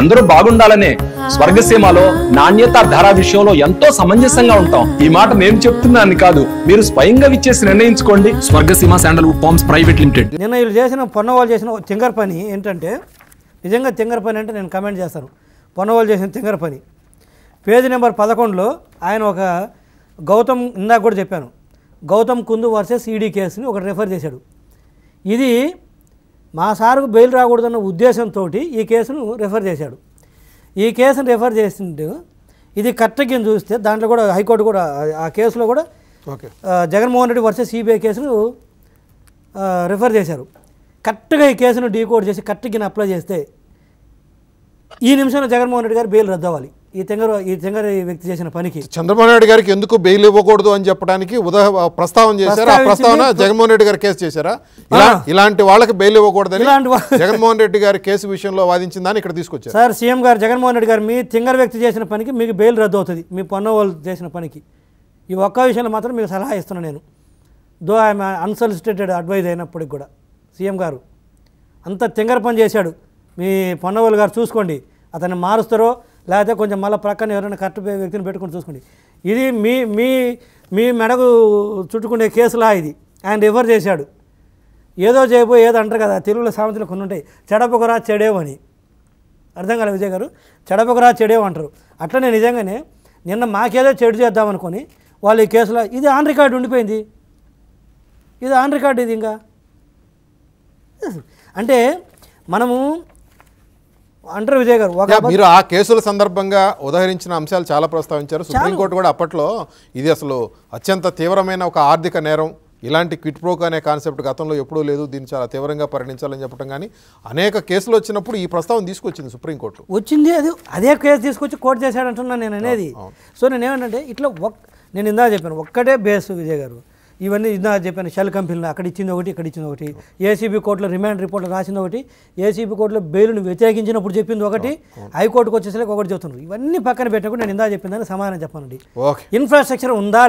అందరూ బాగుండాలనే స్వర్గసీమలో నాణ్యత ధర విషయంలో ఎంతో సమంజసంగా ఉంటాం. ఈ మాట నేను చెప్తున్నాను కాదు మీరు స్వయంగా విచ్చేసి నిర్ణయించుకోండి. Swargaseema sandalwood farms private limited. నిన్న వీళ్ళు చేసిన పొన్నవాళ్ళు చేసిన తింగర పని ఏంటంటే నిజంగా తింగర పని అంటే నేను కమెంట్ చేస్తాను. పొన్నవాళ్ళు చేసిన తింగర పని. పేజీ నెంబర్ పదకొండులో ఆయన ఒక గౌతమ్ ఇందాక కూడా చెప్పాను. గౌతమ్ కుందు వర్సెస్ ఈడీ కేసుని ఒకటి రెఫర్ చేశాడు. ఇది మా సారుకు బెయిల్ రాకూడదన్న ఉద్దేశంతో ఈ కేసును రెఫర్ చేశాడు. ఈ కేసును రెఫర్ చేసిండు. ఇది కరెక్ట్ కింద చూస్తే దాంట్లో కూడా హైకోర్టు కూడా ఆ- కేసులో కూడా జగన్మోహన్ రెడ్డి వర్సెస్ సిబిఐ కేసును రిఫర్ చేశారు. కరెక్ట్గా ఈ కేసును డీకోడ్ చేసి కరెక్ట్గా అప్లై చేస్తే ఈ నిమిషంలో జగన్మోహన్ రెడ్డి గారు బెయిల్ రద్దు అవ్వాలి. ఈ తెంగర ఈ తెంగర వ్యక్తి చేసిన పనికి చంద్రబాబు నాయుడు గారికి ఎందుకు బెయిల్ ఇవ్వకూడదు అని చెప్పడానికి ఉదా ప్రస్తావన చేశారు? ఆ. ప్రస్తావన జగన్మోహన్ రెడ్డి గారు కేసు చేశారా. ఇలాంటి వాళ్ళకి బెయిల్ ఇవ్వకూడదని జగన్మోహన్ రెడ్డి గారి కేసు విషయంలో వాదించిందని ఇక్కడ తీసుకొచ్చారు. సార్ సీఎం గారు జగన్మోహన్ రెడ్డి గారు మీ తింగర వ్యక్తి చేసిన పనికి మీకు బెయిల్ రద్దు అవుతుంది. మీ పొన్నవాళ్ళు చేసిన పనికి. ఈ ఒక్క విషయంలో మాత్రం మీకు సలహా ఇస్తున్నాను నేను. దో ఐఎమ్ అన్సలిసిటెడ్ అడ్వైజ్ అయినప్పటికి కూడా సీఎం గారు అంత తింగర పని చేశాడు. మీ పొన్నవాళ్ళు గారు చూసుకోండి. అతన్ని మారుస్తారో లేకపోతే కొంచెం మళ్ళీ ప్రక్కన ఎవరైనా కరెక్ట్ వ్యక్తిని పెట్టుకుని చూసుకోండి. ఇది మీ మీ మీ మెడకు చుట్టుకునే కేసులా ఇది. ఆయన రిఫర్ చేశాడు. ఏదో చేయబోయి ఏదో అంటారు కదా తెలుగులో సామెతలు కొన్ని ఉంటాయి. చెడపకురా చెడేవని అర్థం కాలే విజయ్ గారు? చెడపకురా చెడేవు అంటారు. అట్లనే నిజంగానే నిన్న మాకేదో చెడు చేద్దాం అనుకొని వాళ్ళు ఈ కేసులో ఇది ఆన్ రికార్డు ఉండిపోయింది. ఇది ఆన్ రికార్డు ఇది ఇంకా. అంటే మనము అంటారు విజయ్ గారు మీరు ఆ కేసుల సందర్భంగా ఉదహరించిన అంశాలు చాలా ప్రస్తావించారు. సుప్రీంకోర్టు కూడా అప్పట్లో ఇది అసలు అత్యంత తీవ్రమైన ఒక ఆర్థిక నేరం. ఇలాంటి క్విట్ ప్రోక్ అనే కాన్సెప్ట్ గతంలో ఎప్పుడూ లేదు. దీన్ని చాలా తీవ్రంగా పరిగణించాలని చెప్పడం కానీ అనేక కేసులు వచ్చినప్పుడు ఈ ప్రస్తావన తీసుకొచ్చింది సుప్రీంకోర్టు. వచ్చింది. అది అదే కేసు తీసుకొచ్చి కోర్టు చేశాడంటున్నాను నేను అనేది సో నేను ఏమంటే ఇట్లా ఒక్ నేను ఇందా చెప్పాను ఒక్కటే బేస్ విజయ్ గారు. ఇవన్నీ ఇందా చెప్పాను షెల్ కంపెనీలో అక్కడ ఇచ్చింది ఒకటి ఇక్కడ ఇచ్చింది ఒకటి. ఏసీబీ కోర్టులో రిమాండ్ రిపోర్ట్లో రాసింది ఒకటి. ఏసీబీ కోర్టులో బెయిల్ను వ్యతిరేకించినప్పుడు చెప్పింది ఒకటి. హైకోర్టుకు వచ్చేసరికి ఒకటి చెప్తున్నారు. ఇవన్నీ పక్కన పెట్టినప్పుడు నేను ఇందా చెప్పిందని సమాధానం చెప్పానండి. ఇన్ఫ్రాస్ట్రక్చర్ ఉందా